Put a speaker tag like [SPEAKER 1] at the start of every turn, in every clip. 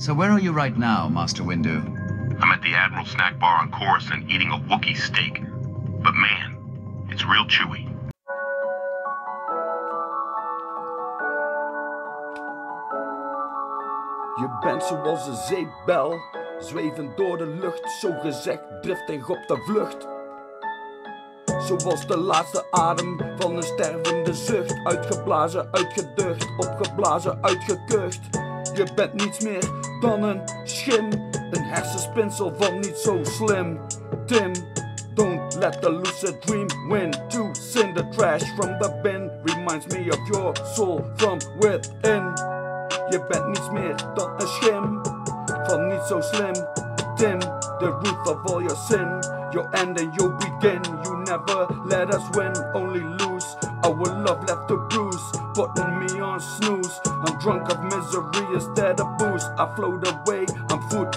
[SPEAKER 1] So where are you right now, Master Windu?
[SPEAKER 2] I'm at the Admiral Snack Bar on Coruscant eating a Wookiee steak. But man, it's real chewy.
[SPEAKER 3] Je bent zoals een zeepbel, zwevend door de lucht, zo gezegd driftig op de vlucht. Zoals de laatste adem van een stervende zucht, uitgeblazen, uitgeducht, opgeblazen, uitgekucht. Je bent niets meer dan een schim, een hersenspinsel van niet zo slim. Tim, don't let the lucid dream win. To send the trash from the bin reminds me of your soul from within. Je bent niets meer dan een schim van niet zo slim. Tim, the root of all your sin. Your end and your begin. You never let us win, only lose. Our love left to bruise, putting me on snooze. I'm drunk of misery instead of booze. I float away, I'm foot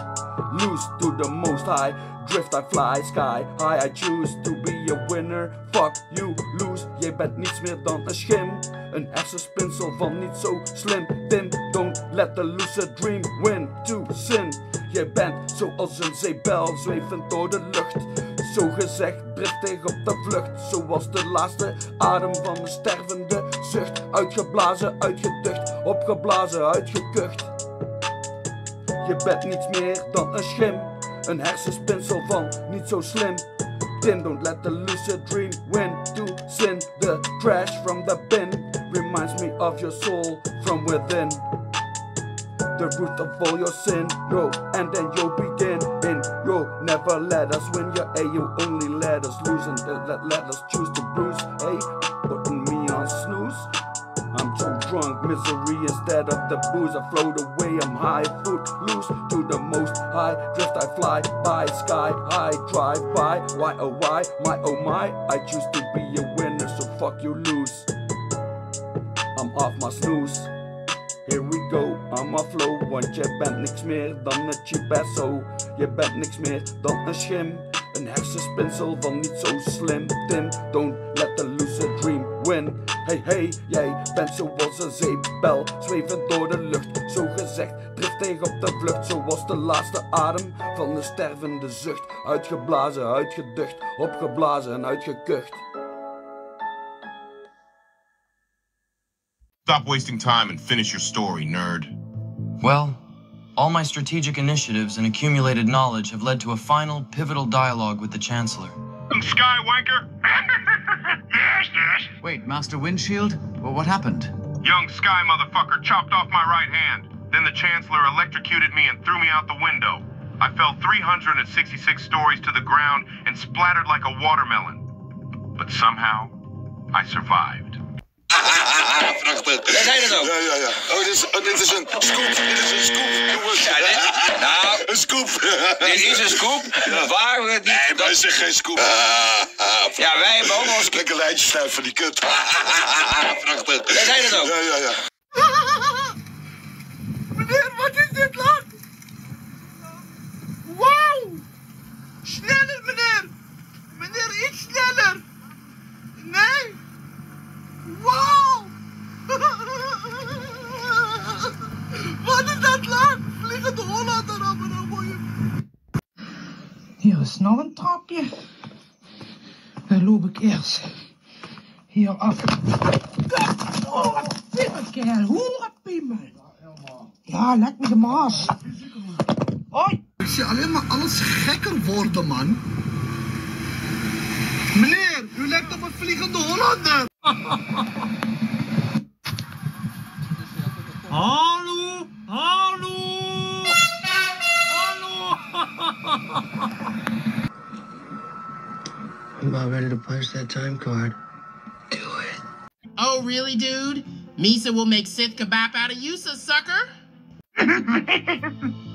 [SPEAKER 3] loose to the most high. Drift, I fly sky high. I choose to be a winner. Fuck you, lose. Je bent niets meer dan een schim. Een hersenspinsel van niet zo slim. Tim, don't let the lucid dream win to sin. Je bent zoals een zeebel, zwevend door de lucht. Zo gezegd, driftig op de vlucht. Zoals de laatste adem van een stervende zucht. Uitgeblazen, uitgeducht, opgeblazen, uitgekucht. Je bent niets meer dan een schim. Een hersenspinsel van niet zo slim. Tim, don't let the lucid dream win to sin. The trash from the bin reminds me of your soul from within. The root of all your sin, yo, and then you'll begin in yo. Never let us win, yo, A, you only let us lose and then let, let us choose to bruise, hey, putting me on snooze. I'm too drunk, misery instead of the booze. I float away, I'm high, foot loose to the most high. Drift, I fly by, sky high, drive by. Why oh why, my oh my, I choose to be a winner, so fuck you lose. I'm off my snooze. Here we flow, want je bent niks meer dan een chipesso. Je bent niks meer dan een schim, een hersenspinsel van niet zo slim. Tim, don't let the lucid dream win. Hey hey, jij bent zoals een zeepbel, zwevend door de lucht. Zo gezegd, driftig op de vlucht, zoals de laatste adem van een stervende zucht. Uitgeblazen, uitgeducht, opgeblazen en uitgekucht.
[SPEAKER 2] Stop wasting time and finish your story, nerd.
[SPEAKER 4] Well, all my strategic initiatives and accumulated knowledge have led to a final pivotal dialogue with the Chancellor.
[SPEAKER 2] Skywanker? yes, yes.
[SPEAKER 1] Wait, Master Windshield? Well, what happened?
[SPEAKER 2] Young Sky motherfucker chopped off my right hand. Then the Chancellor electrocuted me and threw me out the window. I fell 366 stories to the ground and splattered like a watermelon. But somehow, I survived.
[SPEAKER 5] Prachtig.
[SPEAKER 6] Daar zijn het ook.
[SPEAKER 5] Ja, ja, ja. Oh, dit is, oh, dit is een scoop. Dit is een scoop, jongens.
[SPEAKER 6] Ja, dit- nou,
[SPEAKER 5] Een scoop.
[SPEAKER 6] dit is een scoop waar we het niet...
[SPEAKER 5] Nee, maar het is geen scoop.
[SPEAKER 6] Ja, wij hebben ook eens...
[SPEAKER 5] Lekker lijntje snuif van die kut. Prachtig.
[SPEAKER 6] Daar zijn het ook.
[SPEAKER 5] Ja, ja, ja.
[SPEAKER 7] Meneer, wat is dit land? Wauw! Sneller, meneer! Meneer, iets sneller! Nee! Wauw! Wat is dat land? Vliegende Hollander, allemaal mooie.
[SPEAKER 8] Hier is nog een trapje. Dan loop ik eerst hier af. Oh, wat pimmel, kerel. Hoerenpimmel. Ja, leg me de maas. Hoi.
[SPEAKER 7] Ik zie alleen maar alles gekker worden, man. Meneer, u lijkt op een vliegende Hollander.
[SPEAKER 9] about ready to punch that time card. Do it.
[SPEAKER 10] Oh, really, dude? Misa will make Sith kebab out of you, so sucker?